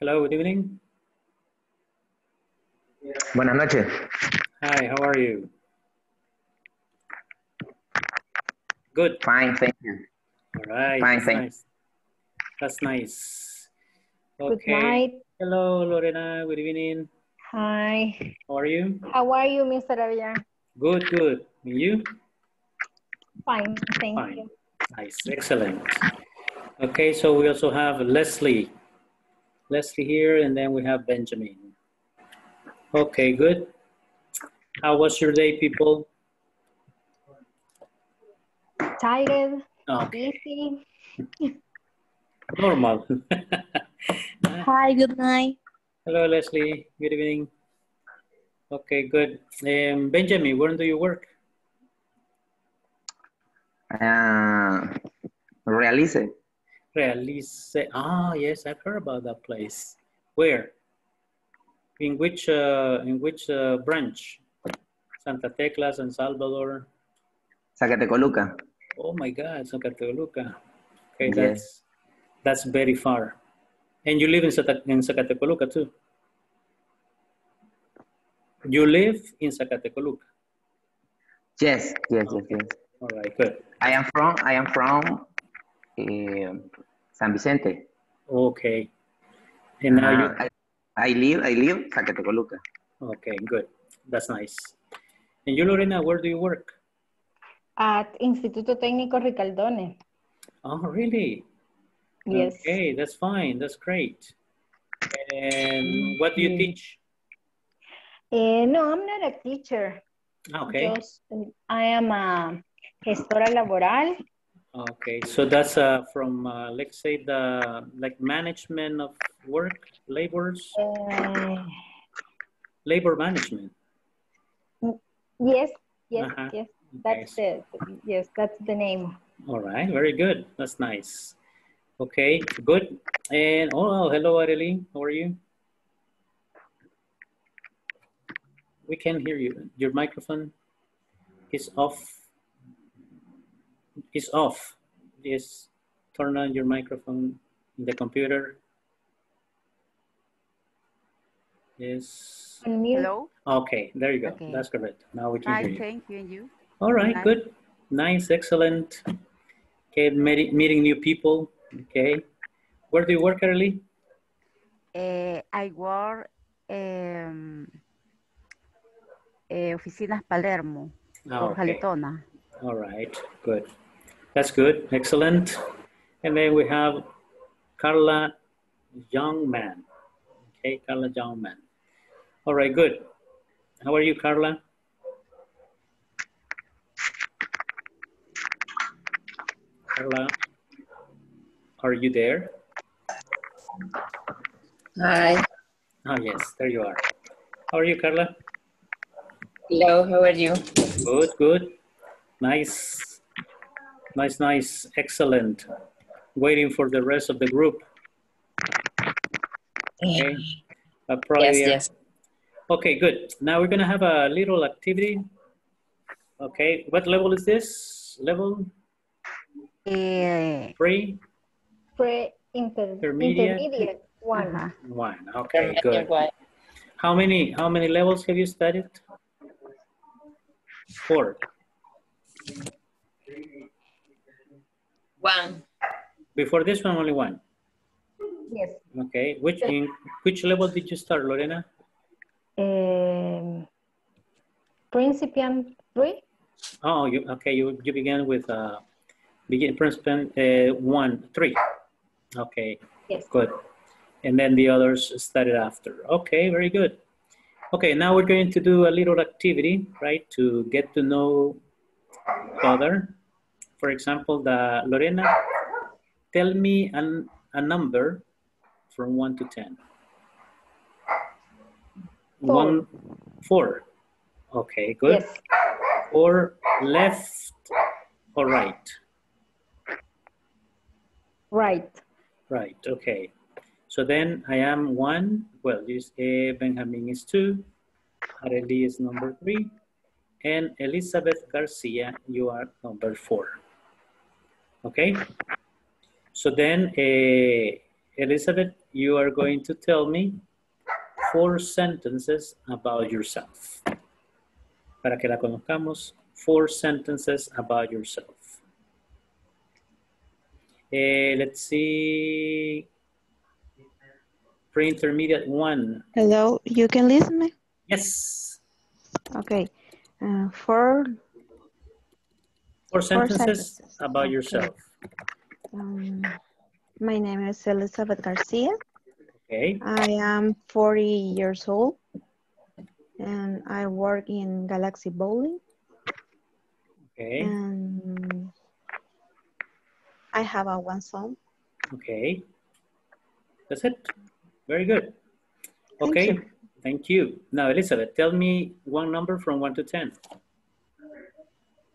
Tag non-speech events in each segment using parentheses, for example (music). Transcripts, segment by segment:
Hello, good evening. Buenas noches. Hi, how are you? Good. Fine, thank you. All right. Fine, that's thank you. nice. That's nice. Good night. Hello, Lorena. Good evening. Hi. How are you? How are you, Mr. Avilla? Good, good. And you? Fine, thank Fine. you. Nice. Excellent. Okay, so we also have Leslie. Leslie here, and then we have Benjamin. Okay, good. How was your day, people? Tired, Okay, busy. normal. (laughs) (laughs) Hi, good night. Hello, Leslie. Good evening. Okay, good. Um, Benjamin, where do you work? Uh, realice. Ah, yes, I've heard about that place. Where? In which uh, in which uh, branch? Santa Tecla, San Salvador. Zacatecoluca. Oh my God, Zacatecoluca. Okay, Yes. that's that's very far. And you live in in Zacatecoluca too. You live in Zacatecoluca. Yes, yes, yes, yes. All right, good. I am from, I am from eh, San Vicente. Okay. And now you Uh, I, I live, I live Zacatecoluca. Okay, good. That's nice. And you, Lorena, where do you work? At Instituto Técnico Ricaldone. Oh, really? Yes. Okay, that's fine. That's great. And what do you Mm. teach? Eh, no, I'm not a teacher. Okay. Just, I am a gestora laboral. Okay, so that's uh, from, uh, let's say, the like management of work, laborers, Eh, labor management. yes, yes, Uh-huh. yes. Okay, That's the, yes, that's the name. All right, very good. That's nice. Okay, good. And oh, hello, Arely. How are you? We can hear you. Your microphone is off. Is off. Yes. Turn on your microphone in the computer. Yes. Hello. Okay, there you go. Okay. That's correct. Now we can Hi, hear you. thank you. And you? All right, Nice. good. Nice, excellent. Okay, meeting, meeting new people. Okay. Where do you work, Arely? Eh, I work em, eh, Oficinas Palermo, Oh, okay. Jalitona. All right, good. That's good, excellent. And then we have Carla Youngman. Okay, Carla Youngman. All right, good. How are you, Carla? Carla, are you there? Hi. Oh, yes, there you are. How are you, Carla? Hello, how are you? Good, good. Nice. Nice, nice. Excellent. Waiting for the rest of the group. Okay. Uh, probably Yes, they yes. Okay, good. Now we're going to have a little activity. Okay. What level is this? Level Eh, three? Pre inter, Intermediate. intermediate one. ajá. One. Okay, good. one. How many, how many levels have you studied? Four. One. Before this one, only one. Yes. Okay. Which, in which level did you start, Lorena? Um, principiant three. Oh, you, okay, you, you began with, uh, begin principal, uh, one, three. Okay, Yes. good. And then the others started after. Okay, very good. Okay, now we're going to do a little activity, right, to get to know each other. For example, the Lorena, tell me an, a number from one to 10. Four. One, four. Okay, good. Yes. Or left or right? Right. Right, okay. So then I am one, well, this uh, Benjamin is two, Arely is number three, and Elizabeth Garcia, you are number four. Okay? So then uh, Elizabeth, you are going to tell me four sentences about yourself. Para que la conozcamos, four sentences about yourself. Eh, let's see. Pre-intermediate one. Hello, you can listen me? Yes. Okay. Uh, for Four sentences, sentences, about okay. yourself. um, my name is Elizabeth Garcia. Okay. I am 40 years old and I work in Galaxy Bowling Okay. and I have a one son. Okay. That's it. Very good. Thank Okay. you. Thank you. Now, Elizabeth, tell me one number from one to 10.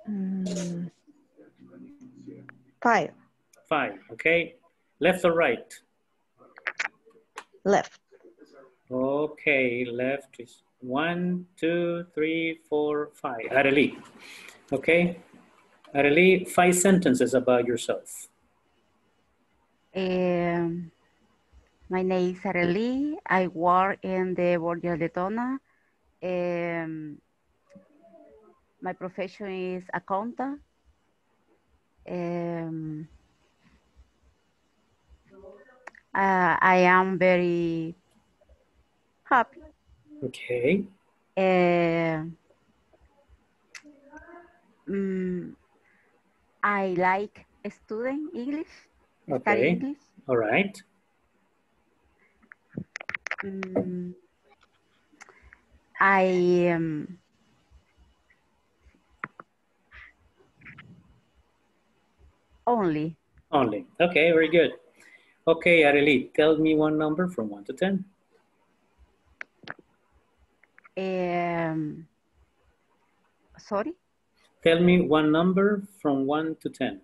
Mm, five Five. Okay. Left or right? left. Okay. Left is one, two, three, four, five. Arely. Okay. Arely, five sentences about yourself. Um, my name is Arely. I work in the Border Letona. Um, my profession is accountant. Um, uh, I am very happy. Okay. Uh, mm, I like student English, Okay. English. All right. Mm, I um, only Only. Okay. Very good. Okay, Arely, tell me one number from one to 10. um, sorry Tell me one number from 1 to 10.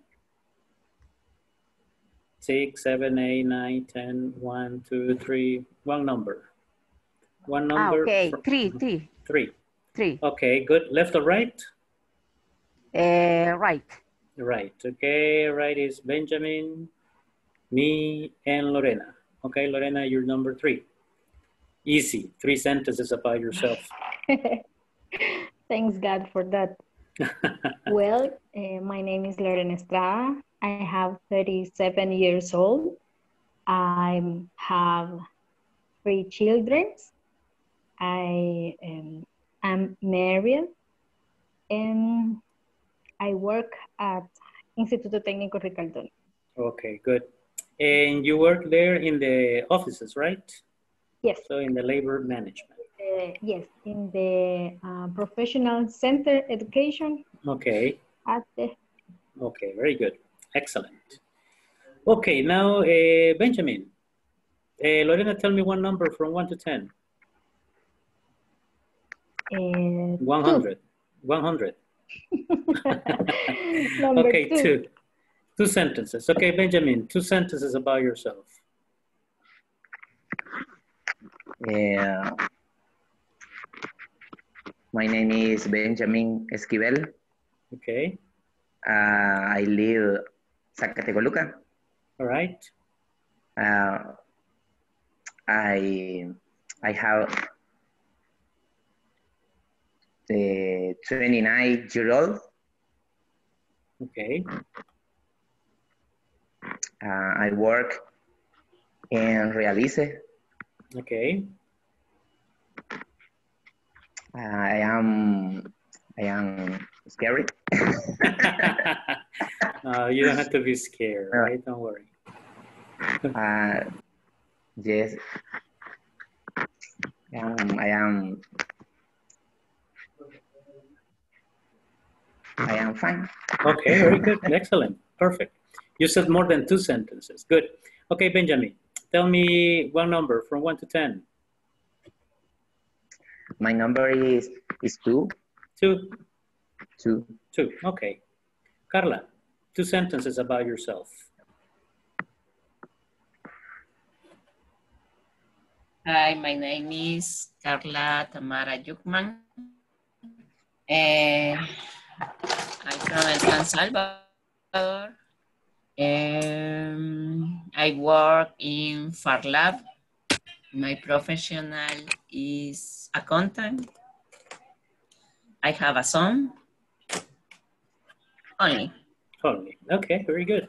6, 7, 8, 9, 10, 1, 2, 3, one number. One ah, number. okay fro- three three 3. three Okay, good. Left or right? uh, right Right. Okay, right is Benjamin, me, and Lorena. Okay, Lorena, you're number 3. Easy. Three sentences about yourself. (laughs) Thanks God for that. (laughs) Well, uh, my name is Lorena Estrada. I have 37 years old. I have three children. I um, am married and I work at Instituto Técnico Ricaldone. okay, good. And you work there in the offices, right? Yes, So in the labor management. uh, yes, in the uh, Professional Center Education Okay, at the okay, very good. Excellent. Okay, now uh, Benjamin. Uh, Lorena, tell me one number from 1 to 10. uh, 100. 100. (laughs) Number okay, two. two. Two sentences. Okay, Benjamin, two sentences about yourself. Yeah. my name is Benjamin Esquivel. Okay, Uh, I live in Zacatecoluca. all right. Uh, I I have the 29 year old. Okay, Uh, I work in Realize. okay. Uh, I am I am scary. (laughs) uh, you don't have to be scared, right? Don't worry. (laughs) Uh, yes. Um, I am. I am fine. Okay, very good. Excellent. Perfect. You said more than two sentences. Good. Okay, Benjamin, tell me one number from 1 to 10. My number is is two 2, two. 2. Okay. Carla, two sentences about yourself. Hi, my name is Carla Tamara Yukman. Eh, I'm from El San Salvador. Um, I work in FarLab. My professional is accountant. I have a son. Only. Only. Okay, very good.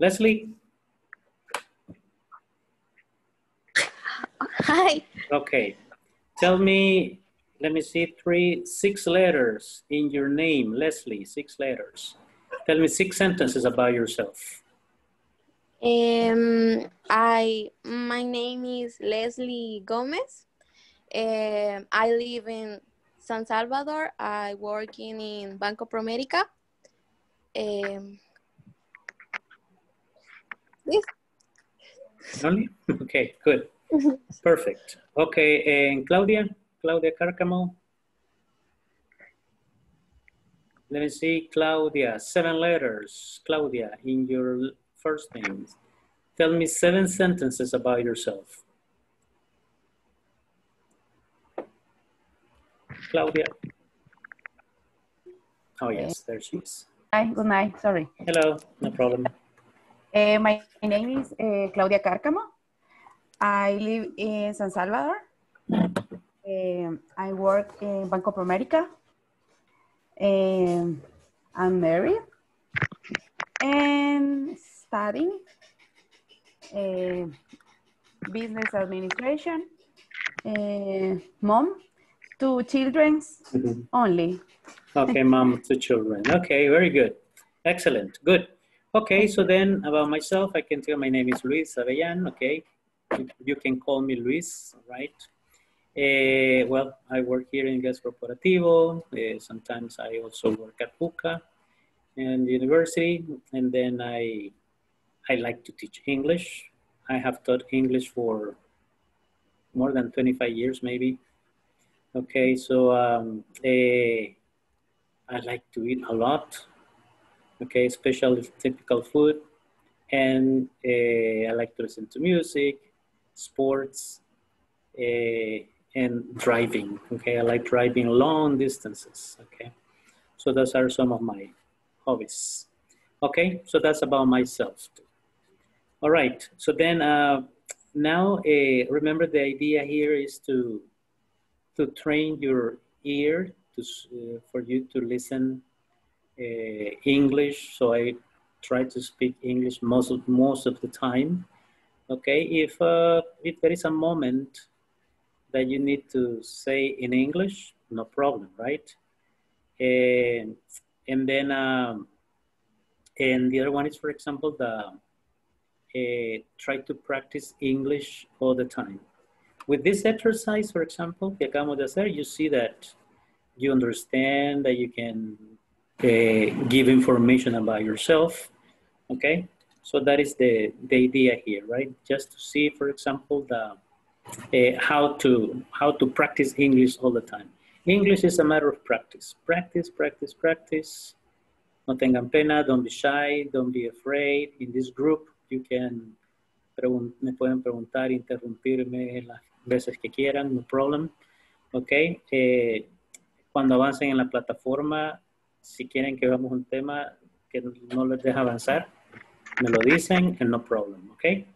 Leslie? Hi. Okay. Tell me, let me see, three, six letters in your name, Leslie, six letters. Tell me six sentences about yourself. Um, I my name is Leslie Gomez. Um, I live in San Salvador. I working in Banco Promérica. Um, this. Only? (laughs) Okay, good. (laughs) Perfect. Okay, and Claudia? Claudia Carcamo? Let me see, Claudia, seven letters. Claudia, in your first name. Tell me seven sentences about yourself. Claudia. Oh, yes, there she is. Hi, good night, sorry. Hello, no problem. Uh, my name is uh, Claudia Cárcamo. I live in San Salvador. Um, I work in Banco Promérica. Um, I'm married and studying uh, business administration. Uh, mom, two children Mhm. only. Okay, mom, two children. Okay, very good. Excellent, good. Okay, so then about myself, I can tell my name is Luis Avellan, okay? You, can call me Luis, right? Eh, well, I work here in Inglés Corporativo. Eh, sometimes I also work at UCA and the university, and then I, I like to teach English. I have taught English for more than 25 years, maybe. Okay, so um, eh, I like to eat a lot, okay, especially typical food. And uh, I like to listen to music, sports, uh, and driving, okay? I like driving long distances, okay? So those are some of my hobbies. Okay, so that's about myself. All right, so then uh, now uh, remember the idea here is to, to train your ear to, uh, for you to listen uh, English. So I try to speak English most of, most of the time. Okay, if, uh, if there is a moment that you need to say in English, no problem, right? And, and then, um, and the other one is, for example, the uh, try to practice English all the time. With this exercise, for example, que acabamos de hacer, you see that you understand that you can uh, give information about yourself. Okay, so that is the, the idea here, right? Just to see, for example, the uh, how to how to practice English all the time. English is a matter of practice. Practice, practice, practice. No tengan pena. Don't be shy. Don't be afraid. In this group, you can me pueden preguntar, interrumpirme las veces que quieran, no problem. Ok. Eh, cuando avancen en la plataforma, si quieren que veamos un tema que no les deja avanzar, me lo dicen and no problem, okay?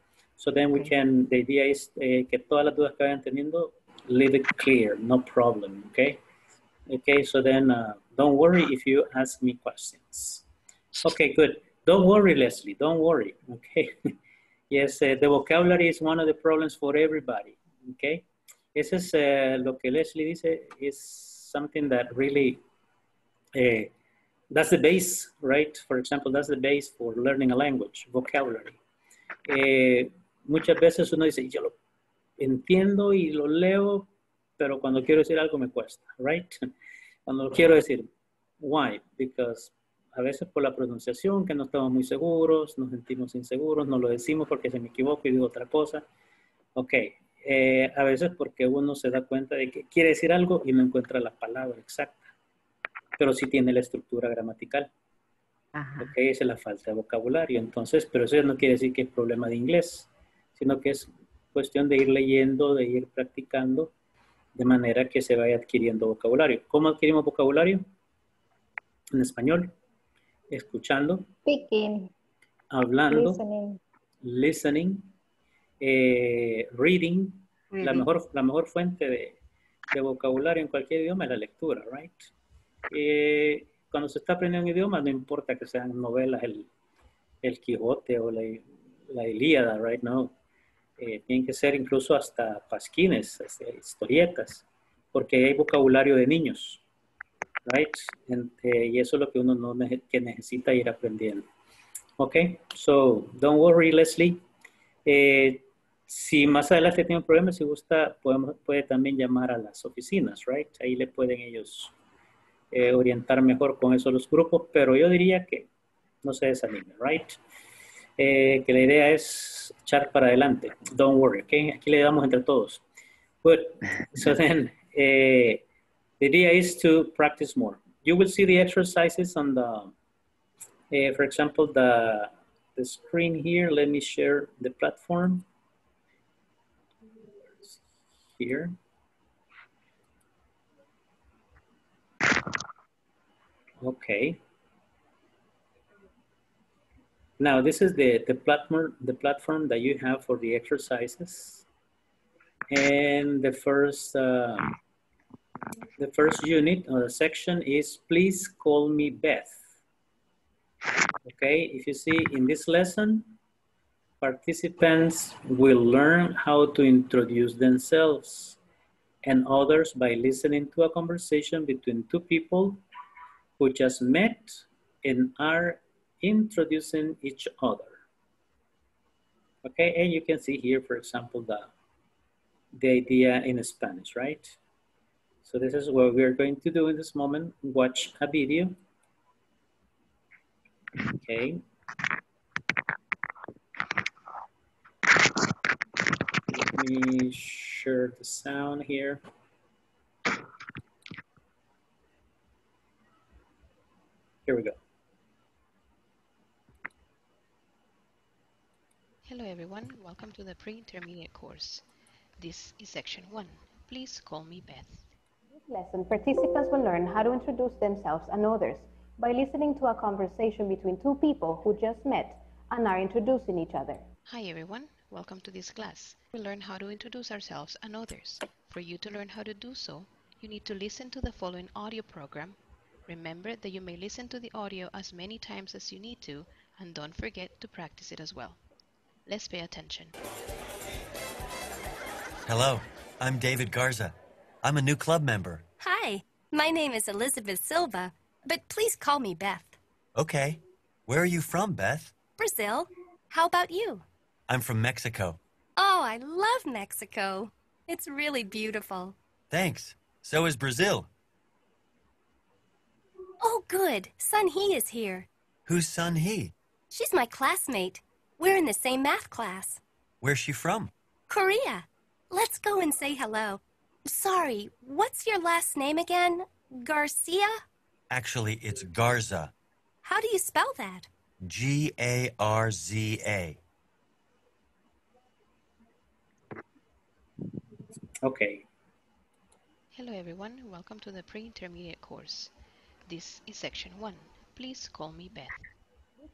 So then we can, the idea is eh, que todas las dudas que vayan teniendo, leave it clear, no problem, okay? Okay, so then uh, don't worry if you ask me questions. Okay, good. Don't worry, Leslie, don't worry, (laughs) okay? yes, uh, the vocabulary is one of the problems for everybody, okay? Ese es eh, lo que Leslie dice, is something that really uh, that's the base, right? For example, that's the base for learning a language, vocabulary. Muchas veces uno dice, yo lo entiendo y lo leo, pero cuando quiero decir algo me cuesta, right? (laughs) Cuando lo quiero decir, why? Because a veces por la pronunciación, que no estamos muy seguros, nos sentimos inseguros, no lo decimos porque se me equivoco y digo otra cosa. Ok, eh, a veces porque uno se da cuenta de que quiere decir algo y no encuentra la palabra exacta, pero sí tiene la estructura gramatical. Ajá. Ok, esa es la falta de vocabulario. Entonces, pero eso no quiere decir que es problema de inglés, sino que es cuestión de ir leyendo, de ir practicando, de manera que se vaya adquiriendo vocabulario. ¿Cómo adquirimos vocabulario? En español, escuchando. Speaking. hablando, Listening. listening, eh, reading. La mejor, la mejor fuente de, de vocabulario en cualquier idioma es la lectura, right? Eh, cuando se está aprendiendo un idioma, no importa que sean novelas, el, el Quijote o la, la Ilíada, right? No. Eh, tienen que ser incluso hasta pasquines, este, historietas, porque hay vocabulario de niños, right? Eh, y eso es lo que uno no nece- que necesita ir aprendiendo. Ok, so don't worry, Leslie. Eh, si más adelante tiene un problema, si gusta, podemos, puede también llamar a las oficinas, right? Ahí le pueden ellos eh, orientar mejor con eso los grupos, pero yo diría que no se desanime, right? Eh, que la idea es echar para adelante. Don't worry? Aquí le damos entre todos. Good. (laughs) So then, eh, the idea is to practice more. You will see the exercises on the, eh, for example, the, the screen here. Let me share the platform. Here. Okay. Now this is the, the platform the platform that you have for the exercises. And the first uh, the first unit or section is please call me Beth. Okay, if you see in this lesson, participants will learn how to introduce themselves and others by listening to a conversation between two people who just met and are introducing each other. Okay, and you can see here, for example, the, the idea in Spanish, right? So this is what we're going to do in this moment, watch a video. Okay. Let me share the sound here. Here we go. Hello everyone, welcome to the pre-intermediate course. This is section 1. Please call me Beth. In this lesson, participants will learn how to introduce themselves and others by listening to a conversation between two people who just met and are introducing each other. Hi everyone, welcome to this class. We'll learn how to introduce ourselves and others. For you to learn how to do so, you need to listen to the following audio program. Remember that you may listen to the audio as many times as you need to and don't forget to practice it as well. Let's pay attention. Hello, I'm David Garza. I'm a new club member. Hi, my name is Elizabeth Silva, but please call me Beth. Okay. Where are you from, Beth? Brazil, how about you? I'm from Mexico. Oh, I love Mexico. It's really beautiful. Thanks. So is Brazil. Oh, good. Sun He is here. Who's son he? She's my classmate. We're in the same math class. Where's she from? Korea. Let's go and say hello. Sorry, what's your last name again? Garcia? Actually, it's Garza. How do you spell that? G A R Z A. Okay. Hello everyone, welcome to the pre-intermediate course. This is section 1. Please call me Beth.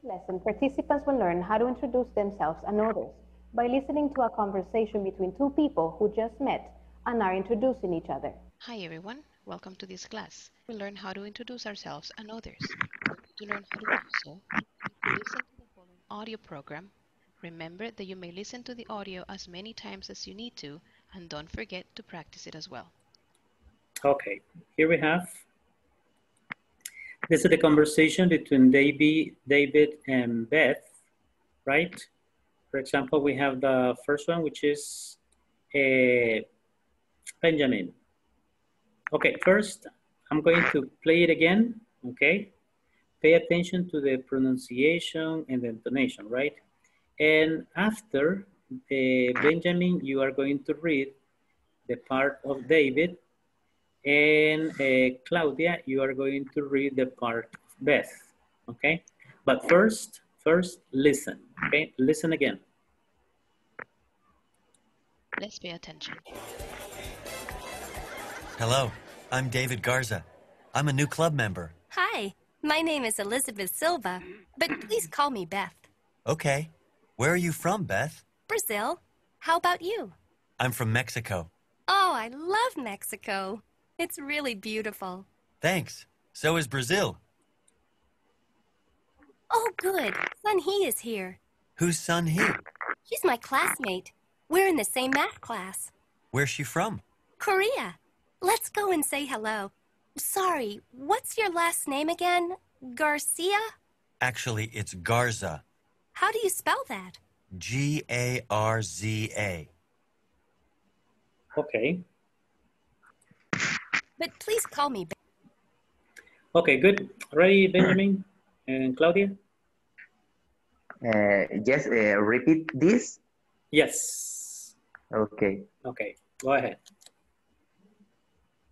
This lesson, participants will learn how to introduce themselves and others by listening to a conversation between two people who just met and are introducing each other. Hi everyone, welcome to this class. We'll learn how to introduce ourselves and others. To learn how to do so, listen to the following audio program. Remember that you may listen to the audio as many times as you need to, and don't forget to practice it as well. Okay, here we have. This is the conversation between David, David and Beth, right? For example, we have the first one, which is uh, Benjamin. Okay, first, I'm going to play it again, okay? Pay attention to the pronunciation and the intonation, right? And after the Benjamin, you are going to read the part of David and uh, Claudia, you are going to read the part of Beth, okay? But first, first listen, okay? Listen again. Let's pay attention. Hello, I'm David Garza. I'm a new club member. Hi, my name is Elizabeth Silva, but please call me Beth. Okay. Where are you from, Beth? Brazil. How about you? I'm from Mexico. Oh, I love Mexico. It's really beautiful. Thanks. So is Brazil. Oh, good. Sun He is here. Who's son he? He's my classmate. We're in the same math class. Where's she from? Korea. Let's go and say hello. Sorry, what's your last name again? Garcia? Actually, it's Garza. How do you spell that? G A R Z A. Okay. But please call me. Ben. Okay, good. Ready, Benjamin and Claudia? Uh, yes, uh, repeat this. Yes. Okay. Okay, go ahead.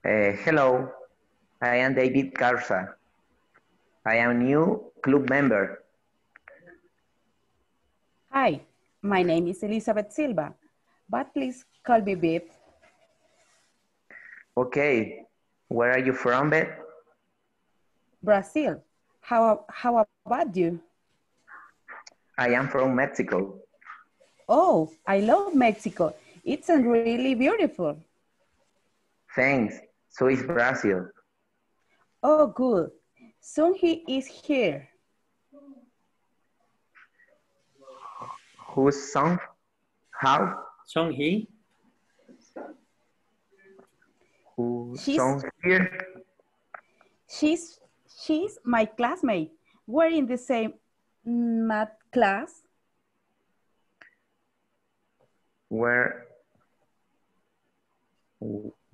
Uh, hello, I am David Garza. I am new club member. Hi, my name is Elizabeth Silva, but please call me Beth. Okay, where are you from, Beth? Brazil. How, how about you? I am from Mexico. Oh, I love Mexico. It's really beautiful. Thanks. So is Brazil. Oh, good. Soon he is here. Whose son? How? Song He? Whose She's- son here? She's, she's my classmate. We're in the same math class. Where?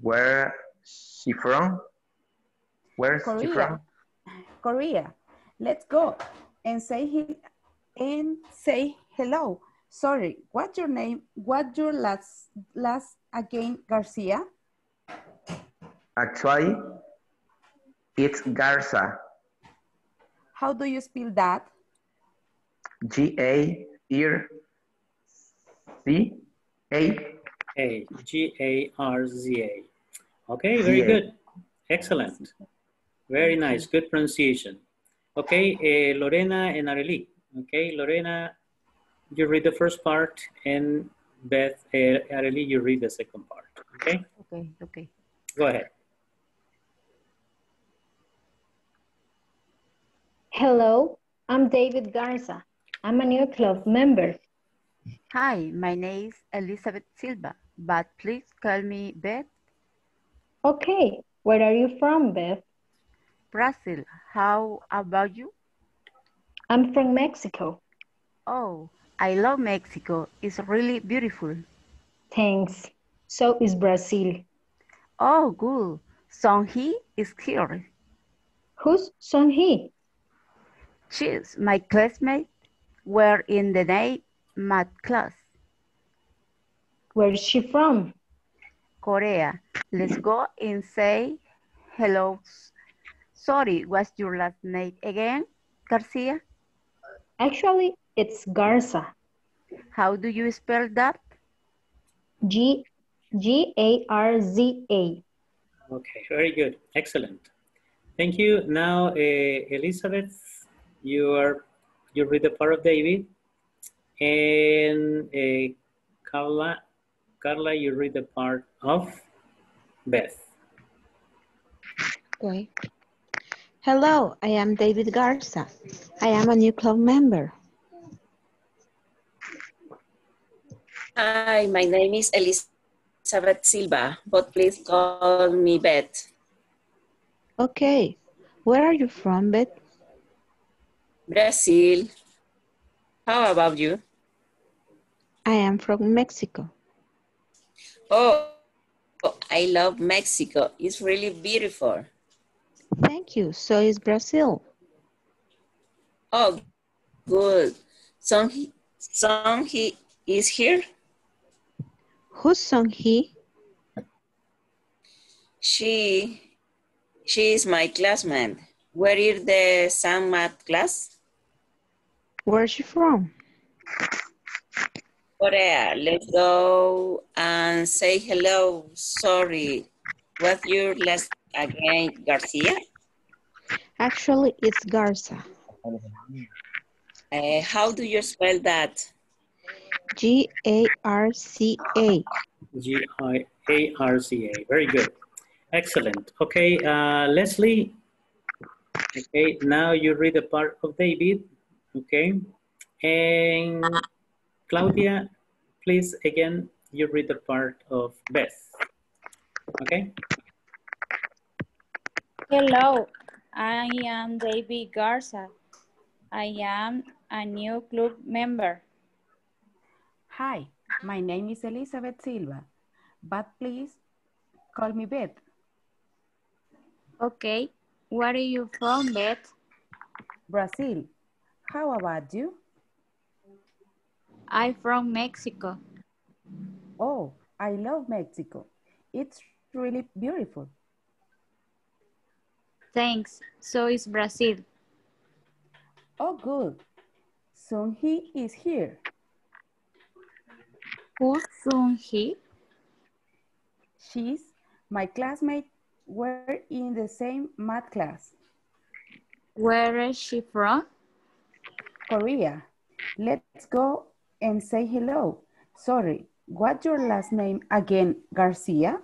Where she from? Where's she from? Korea. Let's go and say he and say hello. Sorry, what's your name? What's your last last again, Garcia? Actually, it's Garza. How do you spell that? G A R C A. A G A R Z A. Okay, very Z-A. good. Excellent. Very nice. Good pronunciation. Okay, uh, Lorena and Arely. Okay, Lorena, you read the first part, and Beth, uh, Arely, you read the second part. Okay, Okay, okay. go ahead. Hello, I'm David Garza. I'm a new club member. Hi, my name is Elizabeth Silva, but please call me Beth. Okay, where are you from, Beth? Brazil. How about you? I'm from Mexico. Oh, I love Mexico. It's really beautiful. Thanks. So is Brazil. Oh, good. Song He is here. Who's Son He? She's my classmate. We're in the night math class. Where's she from? Korea. Let's go and say hello. Sorry, what's your last name again, Garcia? Actually, it's Garza. How do you spell that? G G A R Z A. Okay, very good. Excellent. Thank you. Now, uh, Elizabeth, you are you read the part of David, and uh, Carla, Carla, you read the part of Beth. Okay. Hello, I am David Garza. I am a new club member. Hi, my name is Elizabeth Silva, but please call me Beth. Okay. Where are you from, Beth? Brazil. How about you? I am from Mexico. Oh, I love Mexico. It's really beautiful. Thank you. So is Brazil. Oh, good. Song he, song he is here. Who's song he? She, she is my classmate. Where is the same math class? Where's she from? Korea. Let's go and say hello. Sorry. What's your last again, Garcia? Actually, it's Garza. Uh, how do you spell that? G-A-R-C-A. G-I-A-R-C-A. Very good. Excellent. Okay, uh, Leslie. Okay, now you read the part of David. Okay. And Claudia, please, again, you read the part of Beth. Okay. Hello, I am David Garza. I am a new club member. Hi, my name is Elizabeth Silva, but please call me Beth. Okay, where are you from, Beth? Brazil. How about you? I'm from Mexico. Oh, I love Mexico. It's really beautiful. Thanks. So is Brazil. Oh, good. Soon he is here. Who's Soon He? She's my classmate. We're in the same math class. Where is she from? Korea. Let's go and say hello. Sorry, what's your last name again, Garcia?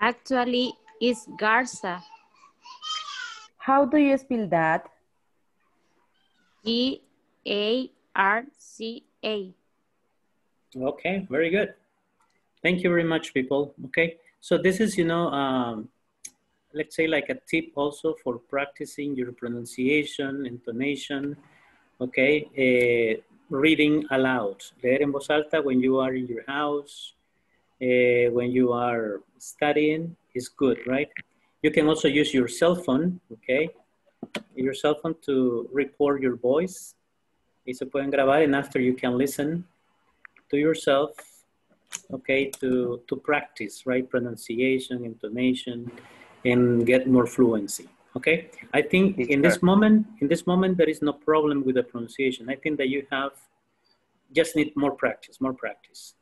Actually, it's Garza. How do you spell that? G-A-R-C-A. Okay, very good. Thank you very much, people. Okay, so this is, you know, um, let's say like a tip also for practicing your pronunciation, intonation, okay? Uh, reading aloud. Leer en voz alta when you are in your house, uh, when you are studying is good, right? You can also use your cell phone, okay? Your cell phone to record your voice. Y se pueden grabar and after you can listen to yourself, okay, to, to practice, right? Pronunciation, intonation, and get more fluency, okay? I think in this moment, in this moment, there is no problem with the pronunciation. I think that you have, just need more practice, more practice.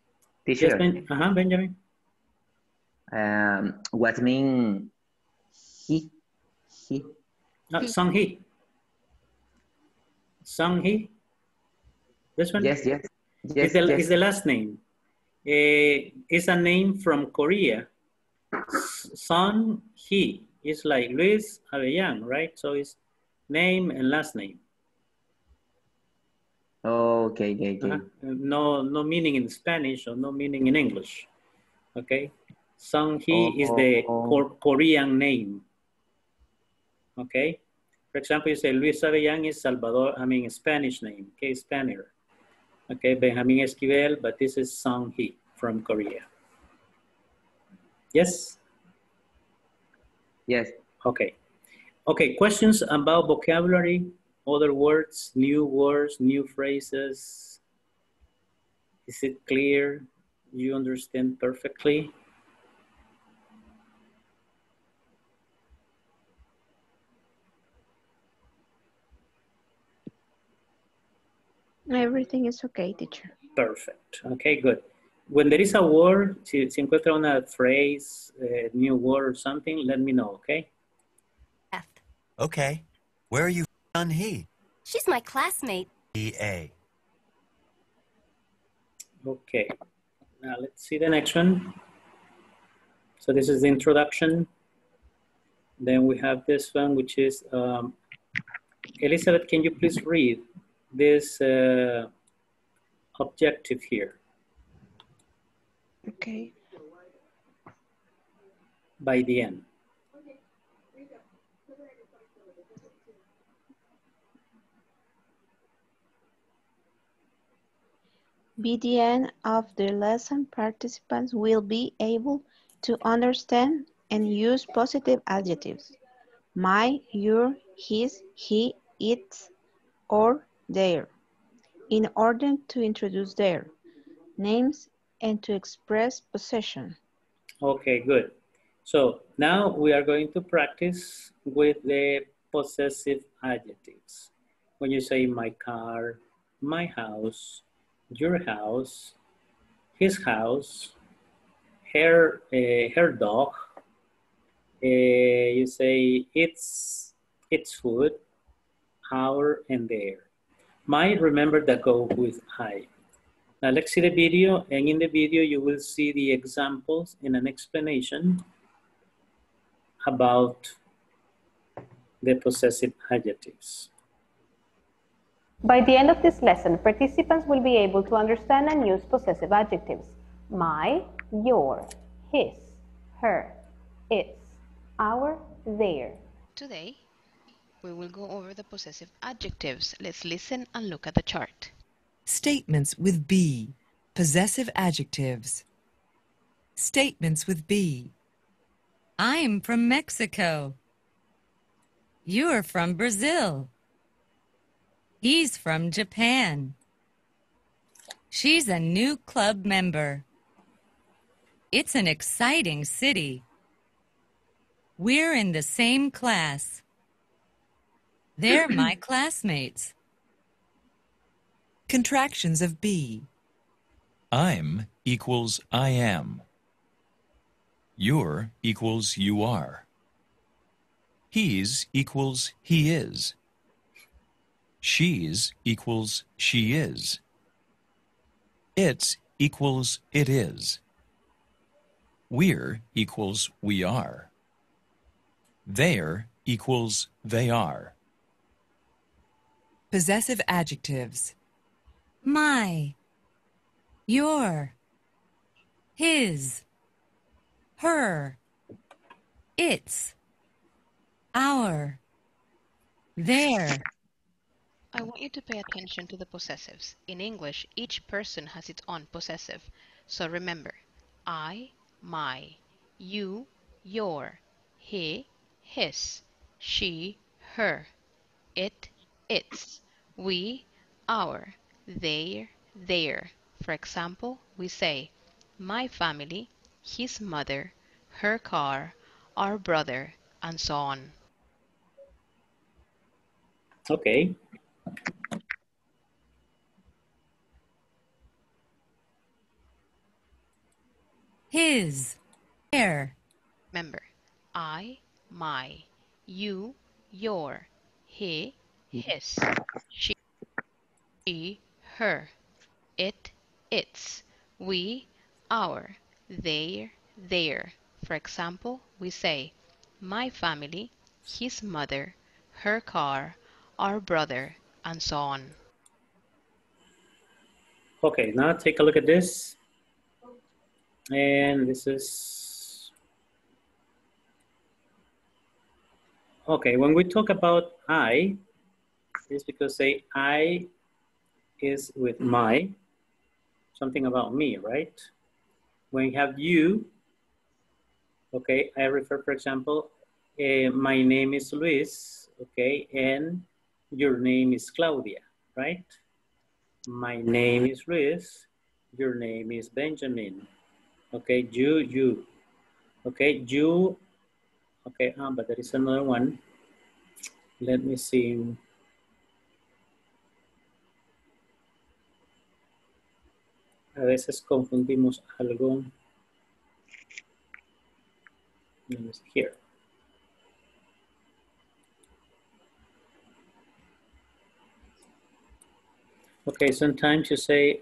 Teacher. Yes, ben, uh -huh, Benjamin. Um, what mean he? He. Uh, Song Hee. Song Hee. This one? Yes, yes. Yes, Yes, it's, the, yes. it's the last name. Uh, it's a name from Korea. S- Son Hee. It's like Luis Avellan, right? So it's name and last name. Okay, okay, okay. Uh-huh. No, no meaning in Spanish or no meaning in English. Okay. Song Hee is the Oh. Kor- Korean name. Okay. For example, you say Luis Avellan is Salvador, I mean, Spanish name, okay, Spaniard. Okay, Benjamin Esquivel, but this is Song Hee from Korea. Yes? Yes. Okay. Okay, questions about vocabulary, other words, new words, new phrases? Is it clear? You understand perfectly? Everything is okay, teacher. Perfect. Okay, good. When there is a word, si, si encuentra una phrase, a new word or something, let me know, okay? Okay. Where are you from, he? She's my classmate. E-A. Okay. Now let's see the next one. So this is the introduction. Then we have this one, which is, um, Elizabeth, can you please read this uh, objective here Okay. by the end? By the end of the lesson, participants will be able to understand and use positive adjectives. My, your, his, he, its, or their, in order to introduce their names and to express possession. Okay, good. So now we are going to practice with the possessive adjectives. When you say my car, my house, your house, his house, her, uh, her dog, uh, you say it's, it's food, our and their. My, remember that go with I. Now let's see the video, and in the video you will see the examples and an explanation about the possessive adjectives. By the end of this lesson, participants will be able to understand and use possessive adjectives. My, your, his, her, its, our, their. Today, we will go over the possessive adjectives. Let's listen and look at the chart. Statements with be, possessive adjectives. Statements with be. I'm from Mexico. You're from Brazil. He's from Japan. She's a new club member. It's an exciting city. We're in the same class. They're my (clears throat) classmates. Contractions of be. I'm equals I am. You're equals you are. He's equals he is. She's equals she is. It's equals it is. We're equals we are. They're equals they are. Possessive adjectives. My, your, his, her, its, our, their. I want you to pay attention to the possessives. In English, each person has its own possessive. So remember, I, my, you, your, he, his, she, her, it, its, we, our, their, their. For example, we say, my family, his mother, her car, our brother, and so on. Okay. His, their. Remember, I, my, you, your, he, his, she, she, her, it, its, we, our, their, their. For example, we say, my family, his mother, her car, our brother, and so on. Okay, now take a look at this. And this is, okay, when we talk about I, it's because say I is with my, something about me, right? When you have you, okay, I refer, for example, uh, my name is Luis, okay, and your name is Claudia, right? My name is Luis, your name is Benjamin, okay, you, you, okay, you, okay, ah, but there is another one. Let me see. A veces confundimos algo. Here. Okay, sometimes you say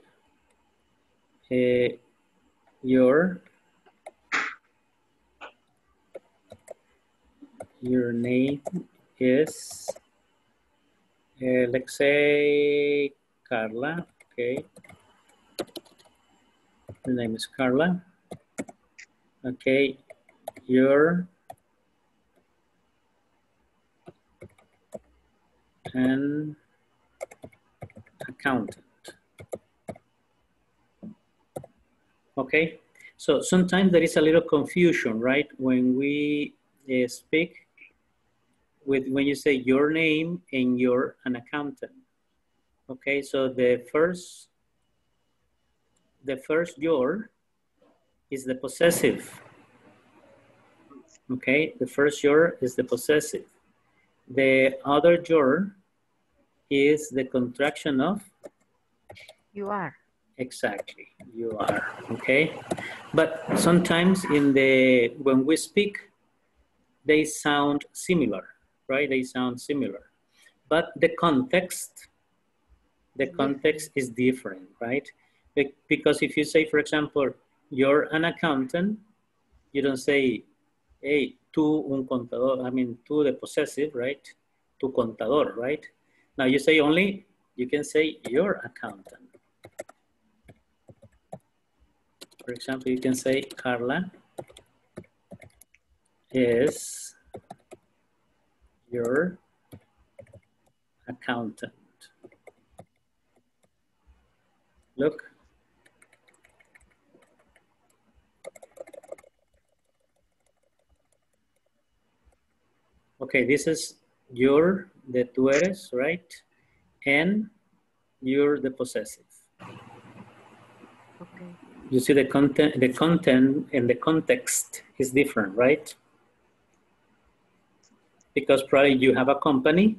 uh, your your name is uh, let's say Carla. Okay, the name is Carla. Okay, your and accountant. Okay, so sometimes there is a little confusion, right? When we uh, speak with, when you say your name and you're an accountant. Okay, so the first, the first your is the possessive. Okay, the first your is the possessive. The other your is the contraction of? You are. Exactly, you are, okay? But sometimes in the, when we speak, they sound similar, right? They sound similar. But the context, the context is different, right? Because if you say, for example, you're an accountant, you don't say, hey, tú un contador, I mean, tú the possessive, right? Tu contador, right? Now you say only, you can say your accountant. For example, you can say Carla is your accountant. Look. Okay, this is your, the tú eres, right? And you're the possessive. Okay. You see the content, the content and the context is different, right? Because probably you have a company,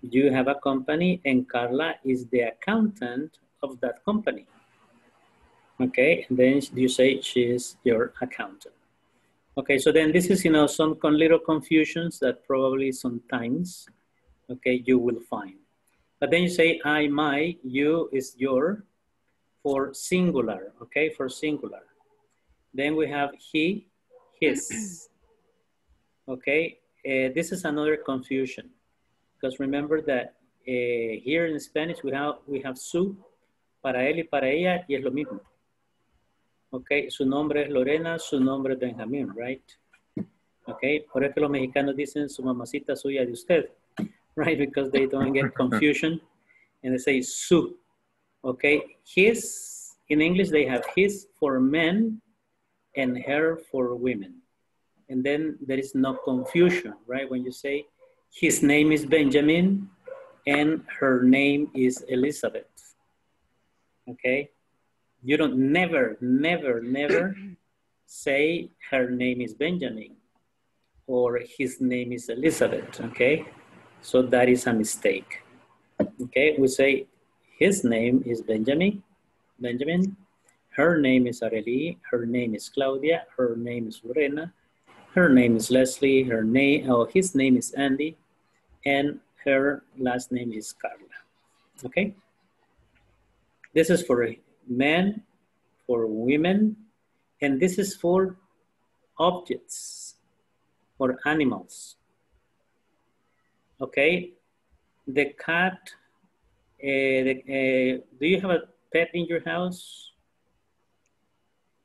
you have a company and Carla is the accountant of that company. Okay, and then you say she is your accountant. Okay, so then this is, you know, some little confusions that probably sometimes, okay, you will find. But then you say I, my, you is your for singular, okay, for singular. Then we have he, his. (clears throat) Okay, uh, this is another confusion because remember that uh, here in Spanish we have we have su para él y para ella y es lo mismo. Okay, su nombre es Lorena, su nombre es Benjamín, right? Okay, por eso los mexicanos dicen su mamacita suya de usted, (laughs) right? Because they don't get confusion and they say su. Okay, his, in English they have his for men and her for women. And then there is no confusion, right? When you say his name is Benjamin and her name is Elizabeth. Okay, you don't never, never, never (clears throat) say her name is Benjamin or his name is Elizabeth, okay? So that is a mistake. Okay, we say his name is Benjamin, Benjamin, her name is Arely, her name is Claudia, her name is Lorena, her name is Leslie, her name, oh, his name is Andy, and her last name is Carla, okay? This is for men, for women, and this is for objects or animals. Okay, the cat, uh, the, uh, do you have a pet in your house?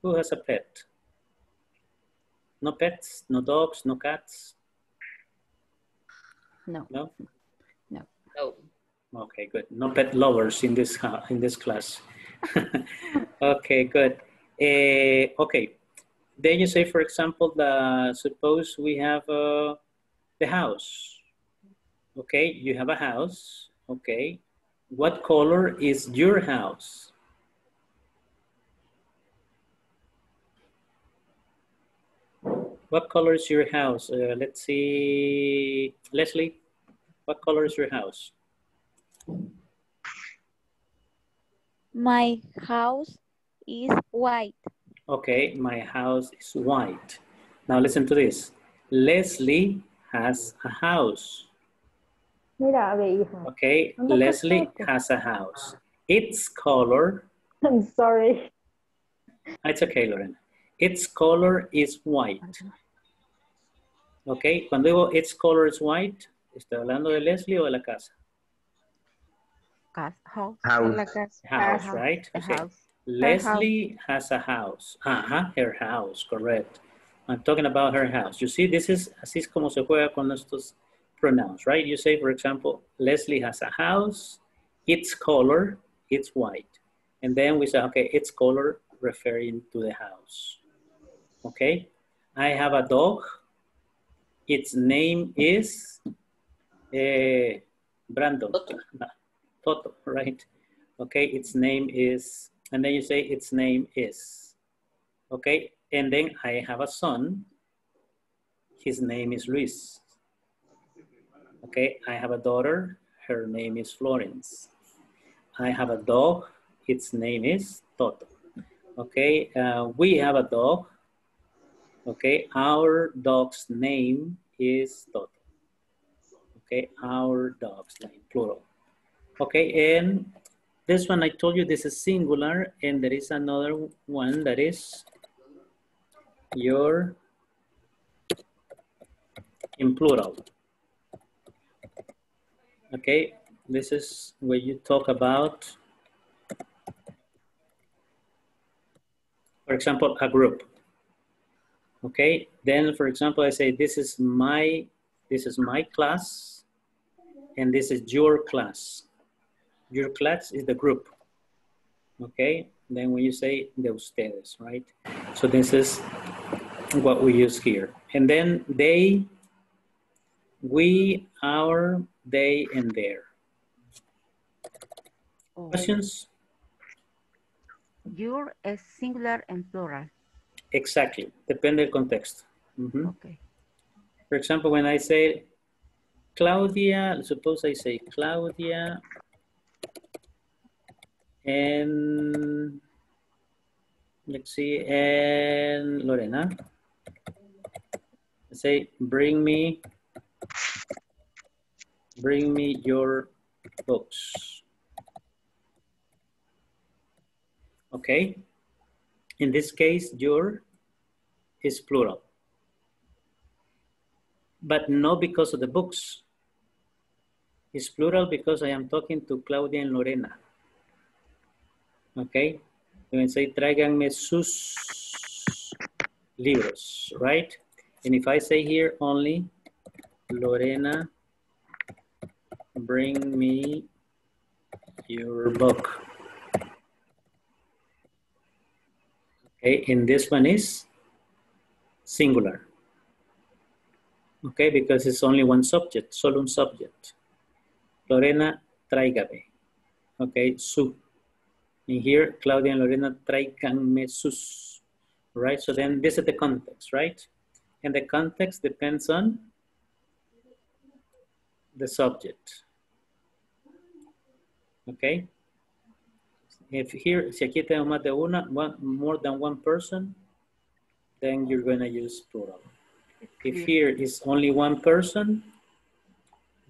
Who has a pet? No pets, no dogs, no cats? No. No? No. No. Okay, good. No pet lovers in this, (laughs) in this class. (laughs) okay, good. Uh, okay, then you say, for example, the, suppose we have uh, the house. Okay, you have a house. Okay, what color is your house? What color is your house? Uh, let's see, Leslie, what color is your house? My house is white. Okay, my house is white. Now listen to this. Leslie has a house. Mira, ve, hija. Okay, Leslie has a house. Its color, (laughs) I'm sorry. Ah, it's okay, Lorena. Its color is white. Okay, cuando digo its color is white, ¿estoy hablando de Leslie o de la casa? Cas- house. House. La casa. House, house. right? Okay. house. Leslie has a house. Ajá, her house, correct. I'm talking about her house. You see, this is, así es como se juega con estos pronouns, right? You say, for example, Leslie has a house, its color, it's white. And then we say, okay, its color referring to the house. Okay? I have a dog. Its name is eh, Brandon. Toto, (laughs) right? Okay, its name is, and then you say its name is. Okay, and then I have a son. His name is Luis. Okay, I have a daughter. Her name is Florence. I have a dog. Its name is Toto. Okay, uh, we have a dog. Okay, our dog's name is Toto. Okay, our dog's name, plural. Okay, and this one I told you this is singular, and there is another one that is your in plural. Okay, this is where you talk about, for example, a group. Okay, then for example, I say this is my this is my class, and this is your class. Your class is the group. Okay, then when you say de ustedes, right? So this is what we use here. And then they, we, our, they, and their. Questions? Your is singular and plural. Exactly, depende del contexto. Mhm. Okay. For example, when I say Claudia, suppose I say Claudia and let's see, and Lorena. Say, bring me, bring me your books. Okay. In this case, your is plural. But not because of the books. It's plural because I am talking to Claudia and Lorena. Okay. You can say, tráiganme sus libros, right? And if I say here only, Lorena, bring me your book. Okay, and this one is singular. Okay, because it's only one subject, solo un subject. Lorena, tráigame. Okay, su. And here, Claudia and Lorena, tráiganme sus. Right, so then this is the context, right? And the context depends on the subject. Okay? If here, si aquí tenemos más de una, one, more than one person, then you're gonna use plural. If mm-hmm. here is only one person,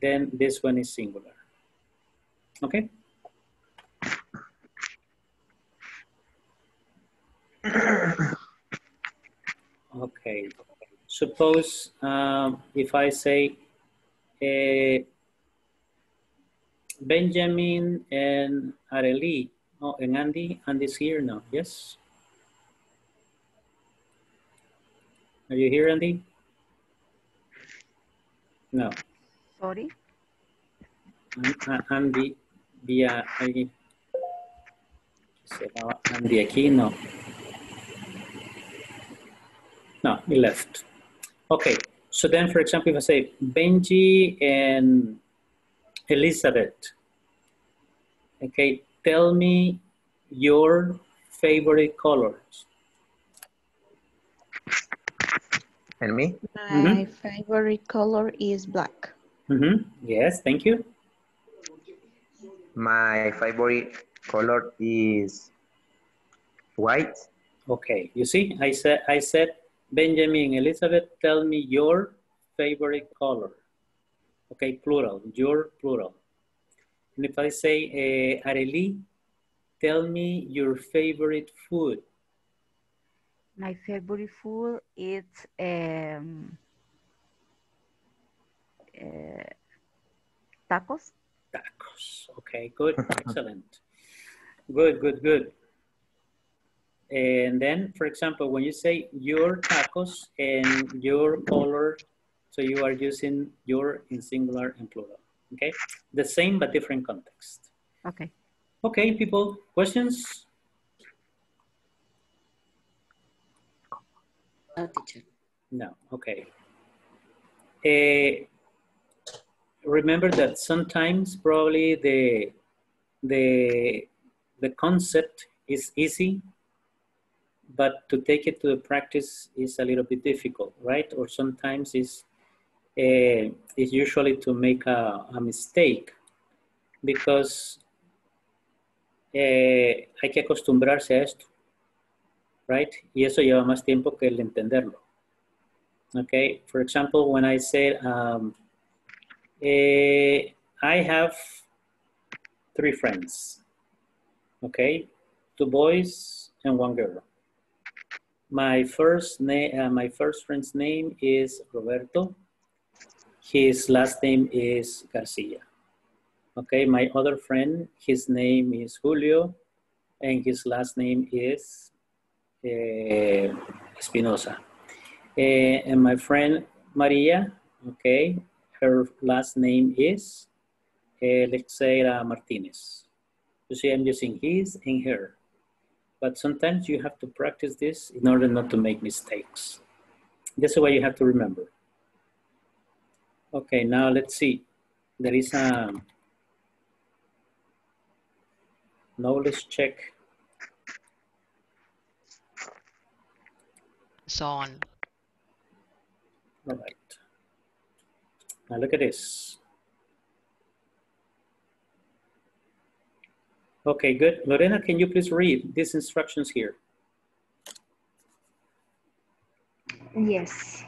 then this one is singular. Okay? Suppose um, if I say uh, Benjamin and Areli, oh, and Andy, Andy's here now, yes? Are you here, Andy? No. Sorry. Andy, via Andy aquí, no. No, he left. Okay, so then for example, if I say Benji and Elizabeth, okay, tell me your favorite colors. And me? My favorite color is black. Mm-hmm. Yes, thank you. My favorite color is white. Okay, you see, I said, I said, Benjamin, Elizabeth, tell me your favorite color. Okay, plural, your plural. And if I say, uh, Areli, tell me your favorite food. My favorite food is um, uh, tacos. Tacos. Okay, good, excellent. Good, good, good. And then, for example, when you say your tacos and your color, so you are using your in singular and plural. Okay, the same but different context. Okay. Okay, people, questions? No, teacher. No, okay. Eh, remember that sometimes probably the, the, the concept is easy, but to take it to the practice is a little bit difficult, right? Or sometimes it's, uh, it's usually to make a, a mistake because eh, hay que acostumbrarse a esto, right? Y eso lleva más tiempo que el entenderlo. Okay, for example, when I said, um, eh, I have three friends. Okay, two boys and one girl. My first name, uh, my first friend's name is Roberto. His last name is Garcia. Okay, my other friend, his name is Julio, and his last name is uh, Espinosa. Uh, and my friend Maria, okay, her last name is Alexeira Martinez. You see, I'm using his and her. But sometimes you have to practice this in order not to make mistakes. This is what you have to remember. Okay, now let's see. There is um, a knowledge check. So on. All right. Now look at this. Okay, good. Lorena, can you please read these instructions here? Yes.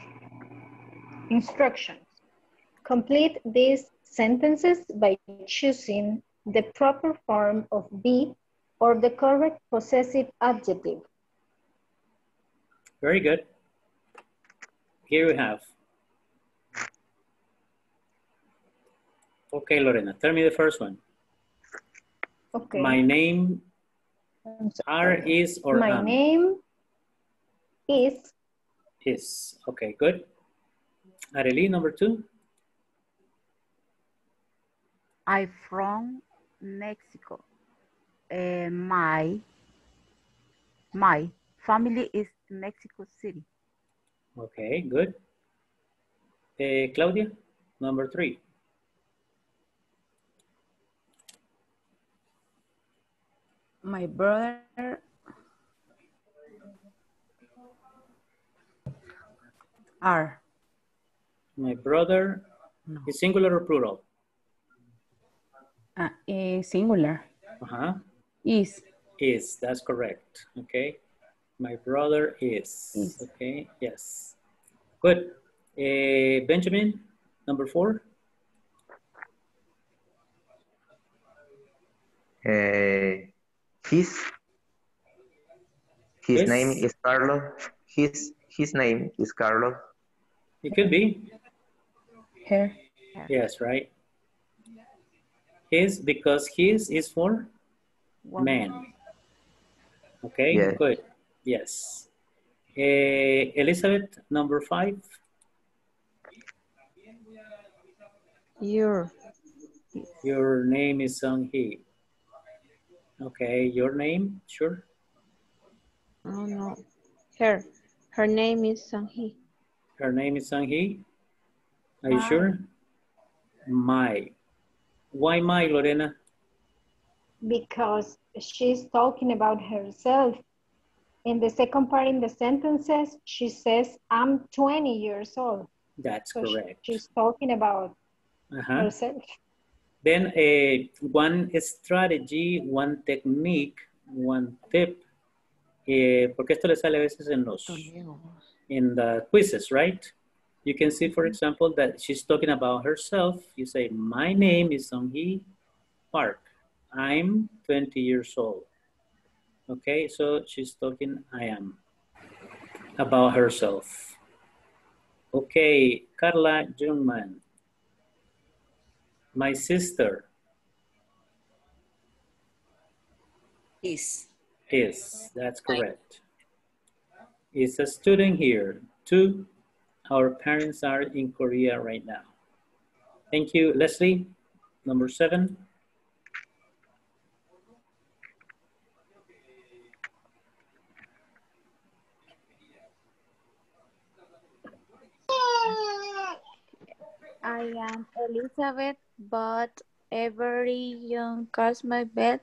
Instructions. Complete these sentences by choosing the proper form of be or the correct possessive adjective. Very good. Here we have. Okay, Lorena, tell me the first one. Okay. My name are, is, or My am? name is Is. Okay, good. Arely, number two. I from Mexico. Uh, my my family is Mexico City. Okay, good. Uh, Claudia, number three. My brother are. My brother no. is singular or plural? Uh, eh, singular. Uh-huh. Is. Is, that's correct. Okay. My brother is. Is. Okay, yes. Good. Uh, Benjamin, number four. Uh, his his His? name is Carlos. His his name is Carlos. It could be. Her. Yes, right. His, because his is for man. Okay, Yes. good. Yes. Uh, Elizabeth, number five. Your. Your name is Sung Hee. Okay, your name, sure. Oh no. Her. Her name is Sung Hee. Her name is Sung Hee. Are you My. sure? My. Why my, Lorena? because she's talking about herself. In the second part in the sentences, she says, I'm 20 years old. That's So she- correct. she's talking about Uh-huh. herself. Then uh, one strategy, one technique, one tip, eh, porque esto le sale a veces en los in the quizzes, right? You can see, for example, that she's talking about herself. You say, my name is Songhee Park. I'm 20 years old. Okay, so she's talking, I am, about herself. Okay, Carla Jungman. My sister Is. is, that's correct. Is a student here. Two, our parents are in Korea right now. Thank you, Leslie. Number seven. I am Elizabeth, but everyone calls my Beth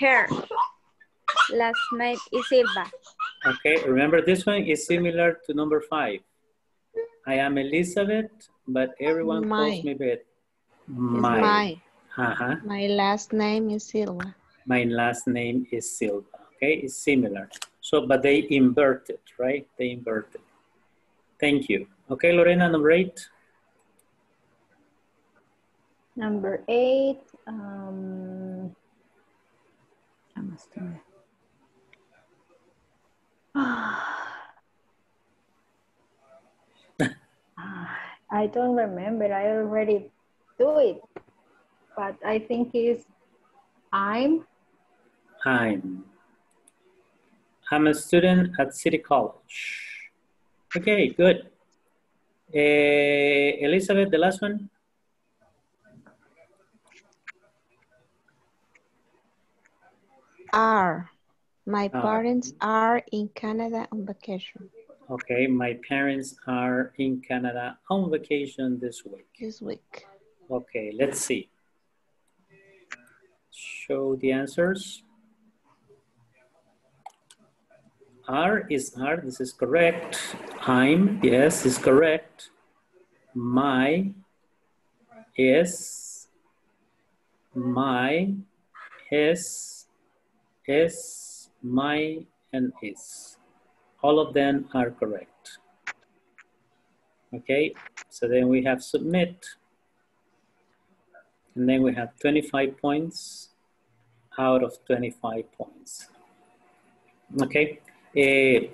her. Last name is Silva. Okay, remember this one is similar to number five. I am Elizabeth, but everyone My. calls me Beth. My. my. Uh-huh. My last name is Silva. My last name is Silva. Okay, it's similar. So, but they inverted, right? They inverted. Thank you. Okay, Lorena, number eight. Number eight. Um, I don't remember. I already do it, but I think it's I'm. I'm. I'm a student at City College. Okay, good. Uh, Elizabeth, the last one. Are. My Are. parents are in Canada on vacation Okay, my parents are in Canada on vacation this week. this week. Okay, let's see. Show the answers. R is R, this is correct. I'm, yes, is correct. My is, my is, is, my, and is. All of them are correct. Okay, so then we have submit. And then we have 25 points out of 25 points. Okay, eh,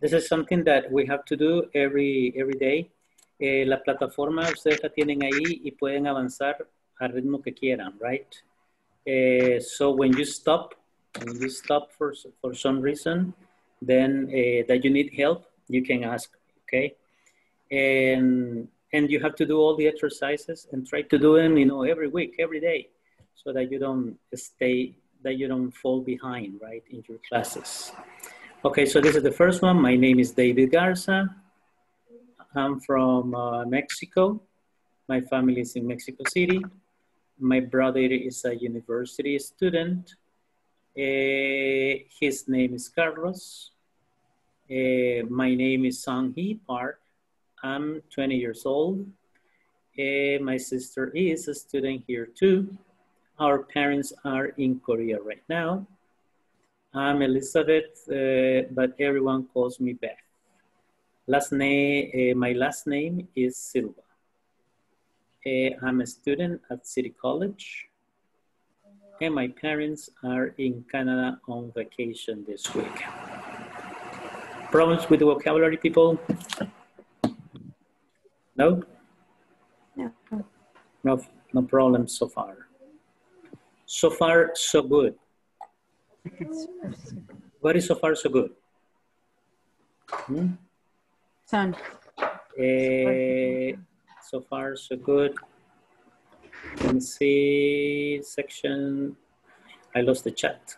this is something that we have to do every, every day. Eh, la plataforma ustedes la tienen ahí y pueden avanzar al ritmo que quieran, right? Eh, so when you stop, when you stop for, for some reason, then eh, that you need help, you can ask, okay? And, and you have to do all the exercises and try to do them, you know, every week, every day, so that you don't stay, that you don't fall behind, right, in your classes. Okay, so this is the first one. My name is David Garza. I'm from uh, Mexico. My family is in Mexico City. My brother is a university student. Uh, his name is Carlos. Uh, my name is Song Hee Park. I'm 20 years old. Uh, my sister is a student here too. Our parents are in Korea right now. I'm Elizabeth, uh, but everyone calls me Beth. Last name, uh, my last name is Silva. Uh, I'm a student at City College, and my parents are in Canada on vacation this week. Problems with the vocabulary, people? No? No. No, no problems so far. So far, so good. What is so far so good? Hmm? Eh, so far so good. Let me see section. I lost the chat.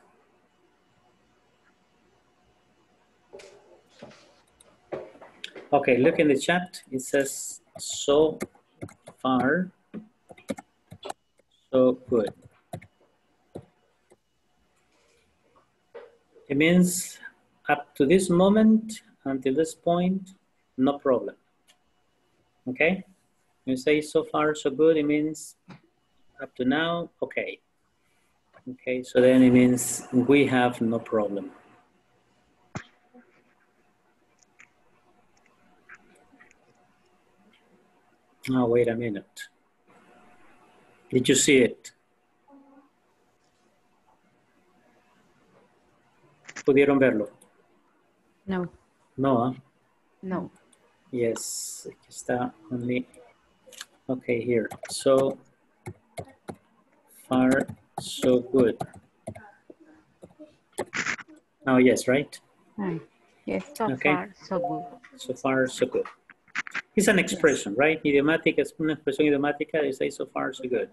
Okay, look in the chat. It says so far so good. It means up to this moment, until this point, no problem. Okay? You say so far so good, it means up to now, okay. Okay, so then it means we have no problem. Now, wait a minute. Did you see it? ¿Pudieron verlo? No. No, ¿ah? No. Yes, aquí está only. Okay, here. So far, so good. Oh, yes, right? Yes, so Okay. far, so good. So far, so good. It's an expression, right? Idiomática es una expresión idiomática. They say so far, so good.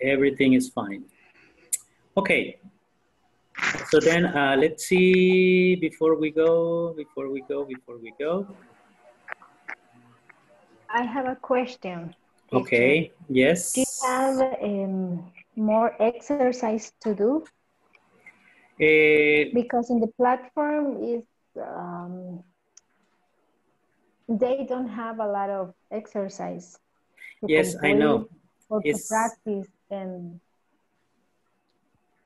Everything is fine. Okay. So then uh, let's see before we go, before we go, before we go. I have a question. Okay, yes. Do you have um, more exercise to do? Eh, Because in the platform is um, they don't have a lot of exercise. Yes, I know. complete Or to practice and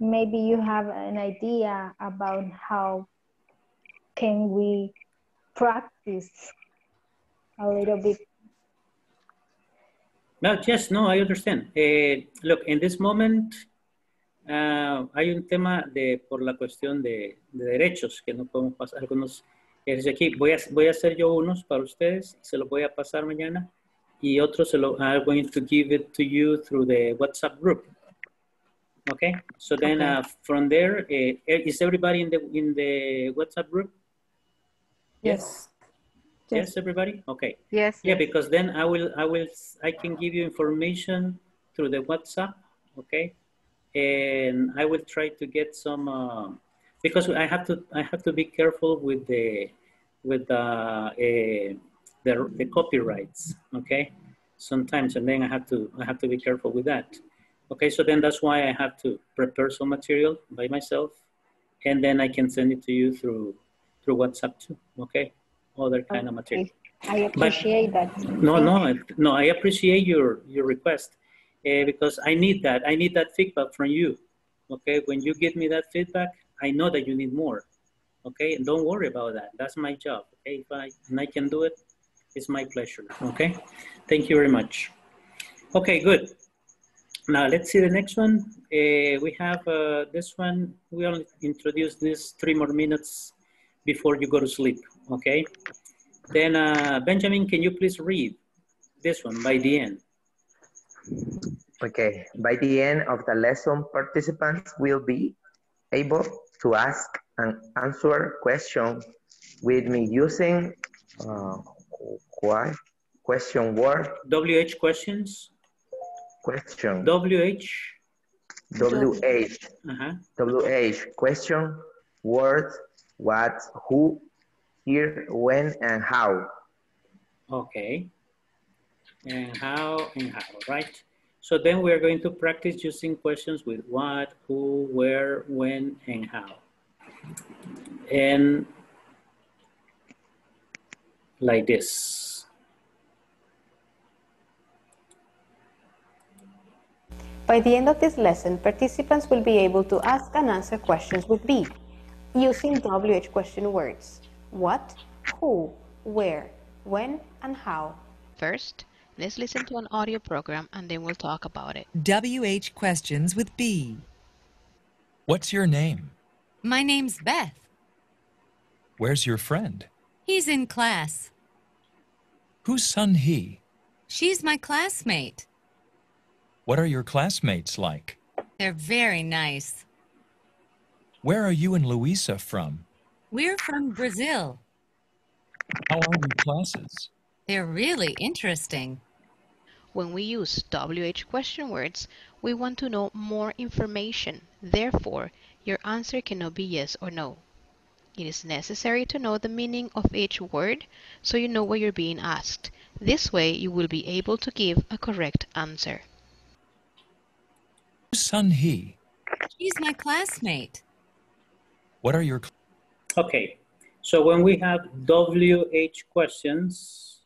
maybe you have an idea about how can we practice a little bit No, yes, no, I understand. Eh, look, in this moment, uh, hay un tema de, por la cuestión de, de, derechos que no podemos pasar algunos desde aquí. Voy a, voy a hacer yo unos para ustedes, se los voy a pasar mañana y otros se lo, I'm going to give it to you through the WhatsApp group. Okay, so then okay. Uh, from there, uh, is everybody in the in the WhatsApp group? Yes. yes. Yes, everybody. Okay. Yes. Yeah, yes. because then I will I will I can give you information through the WhatsApp. Okay, and I will try to get some uh, because I have to I have to be careful with the with the uh, the, the copyrights. Okay, sometimes and then I have to I have to be careful with that. Okay, so then that's why I have to prepare some material by myself, and then I can send it to you through through WhatsApp too. Okay, other kind okay. of material. I appreciate but, that. No, no, no. I appreciate your your request uh, because I need that. I need that feedback from you. Okay, when you give me that feedback, I know that you need more. Okay, and don't worry about that. That's my job. Okay, if I and I can do it, it's my pleasure. Okay, thank you very much. Okay, good. Now let's see the next one. Uh, we have uh, this one. We only introduce this three more minutes before you go to sleep, okay? Then uh, Benjamin, can you please read this one by the end? Okay, by the end of the lesson, participants will be able to ask and answer questions with me using uh, what question word? WH questions. Question. WH. WH. Uh -huh. WH. Question, word, what, who, here, when, and how. Okay. And how and how, right? So then we're going to practice using questions with what, who, where, when, and how. And like this. By the end of this lesson, participants will be able to ask and answer questions with be using WH question words. What, who, where, when, and how. First, let's listen to an audio program and then we'll talk about it. WH questions with B. What's your name? My name's Beth. Where's your friend? He's in class. Whose Sung Hee? She's my classmate. What are your classmates like? They're very nice. Where are you and Luisa from? We're from Brazil. How are your classes? They're really interesting. When we use WH question words, we want to know more information. Therefore, your answer cannot be yes or no. It is necessary to know the meaning of each word so you know what you're being asked. This way, you will be able to give a correct answer Sung Hee? He's my classmate. What are your... Okay, so when we have WH questions,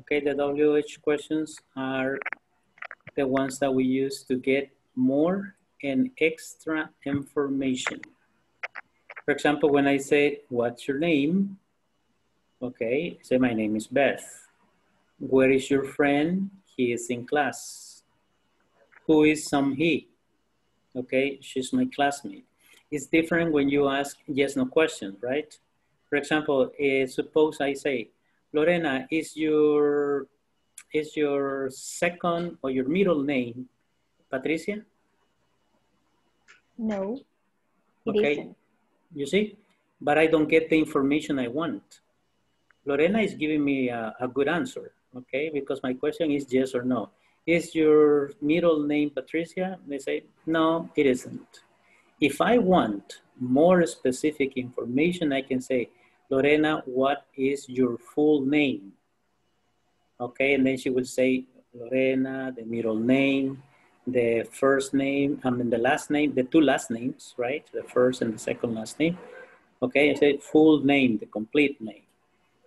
okay, the WH questions are the ones that we use to get more and extra information. For example, when I say, what's your name? Okay, say my name is Beth. Where is your friend? He is in class who is Sung Hee? Okay, she's my classmate. It's different when you ask yes, no question, right? For example, uh, suppose I say, Lorena, is your, is your second or your middle name Patricia? No, okay. Isn't. You see? But I don't get the information I want. Lorena is giving me a, a good answer, okay? Because my question is yes or no is your middle name Patricia? They say, no, it isn't. If I want more specific information, I can say, Lorena, what is your full name? Okay, and then she will say, Lorena, the middle name, the first name, I mean the last name, the two last names, right? The first and the second last name. Okay, I say full name, the complete name.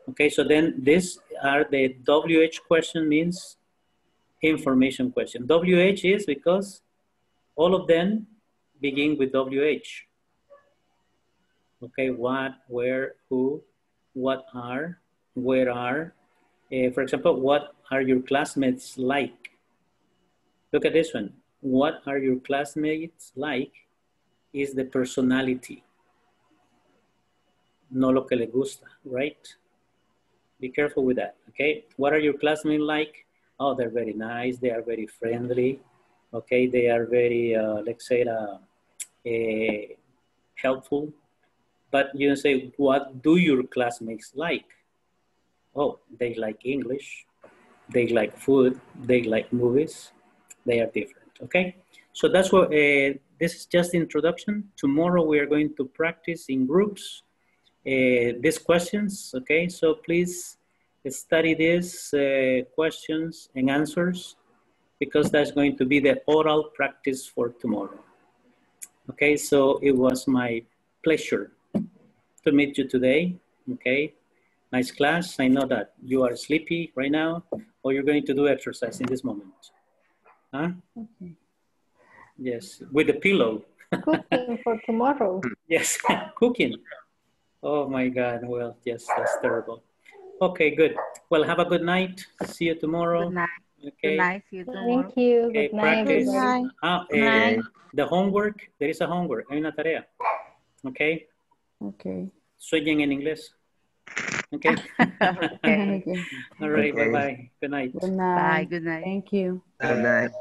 Okay, so then these are the WH question means information question. WH is because all of them begin with WH. Okay, what, where, who, what are, where are. Uh, for example, what are your classmates like? Look at this one. What are your classmates like is the personality. No lo que le gusta, right? Be careful with that, okay? What are your classmates like? Oh, they're very nice. They are very friendly. Okay, they are very, uh, let's say, uh, uh, helpful. But you say, what do your classmates like? Oh, they like English. They like food. They like movies. They are different, okay? So that's what, uh, this is just introduction. Tomorrow we are going to practice in groups uh, these questions, okay? So please study these uh, questions and answers because that's going to be the oral practice for tomorrow. Okay, so it was my pleasure to meet you today, okay? Nice class. I know that you are sleepy right now or you're going to do exercise in this moment. Huh? Okay. Yes, with a pillow. Cooking for (laughs) tomorrow. Yes, (laughs) cooking. Oh my God, well, yes, that's terrible. Okay, good. Well, have a good night. See you tomorrow. Good night. Okay. Good night. See you tomorrow. Thank you. Okay, Good night, practice. everybody. Ah, Good eh, night. the homework, there is a homework, hay una tarea. Okay, Okay. sueñen en inglés. Okay. (laughs) Okay. Okay. (laughs) All right, Okay. bye-bye. Good night. Good night. Bye. night. Good night. Thank you. Good night.